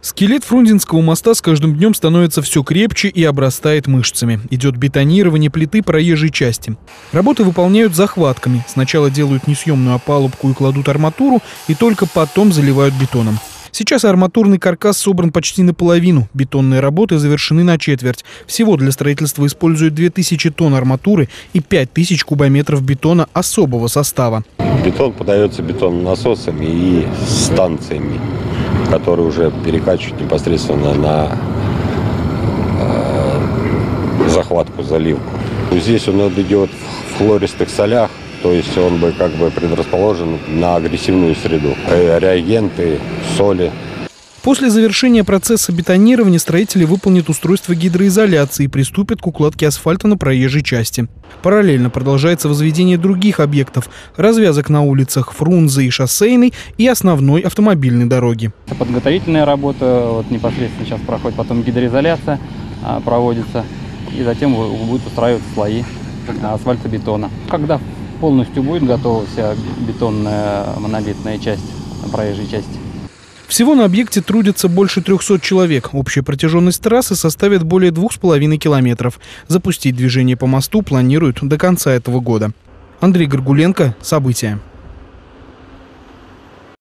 Скелет Фрунзенского моста с каждым днем становится все крепче и обрастает мышцами. Идет бетонирование плиты проезжей части. Работы выполняют захватками. Сначала делают несъемную опалубку и кладут арматуру, и только потом заливают бетоном. Сейчас арматурный каркас собран почти наполовину. Бетонные работы завершены на четверть. Всего для строительства используют 2000 тонн арматуры и 5000 кубометров бетона особого состава. Бетон подается бетоннасосами и станциями который уже перекачивает непосредственно на э, захватку, заливку. Здесь он идет в хлористых солях, то есть он бы как бы предрасположен на агрессивную среду. Э, реагенты, соли, После завершения процесса бетонирования строители выполнят устройство гидроизоляции и приступят к укладке асфальта на проезжей части. Параллельно продолжается возведение других объектов, развязок на улицах Фрунзе и Шоссейной и основной автомобильной дороги. Подготовительная работа вот непосредственно сейчас проходит, потом гидроизоляция а, проводится, и затем будут устраиваться слои асфальтобетона. Когда полностью будет готова вся бетонная монолитная часть проезжей части, всего на объекте трудится больше 300 человек. Общая протяженность трассы составит более 2,5 километров. Запустить движение по мосту планируют до конца этого года. Андрей Горгуленко. События.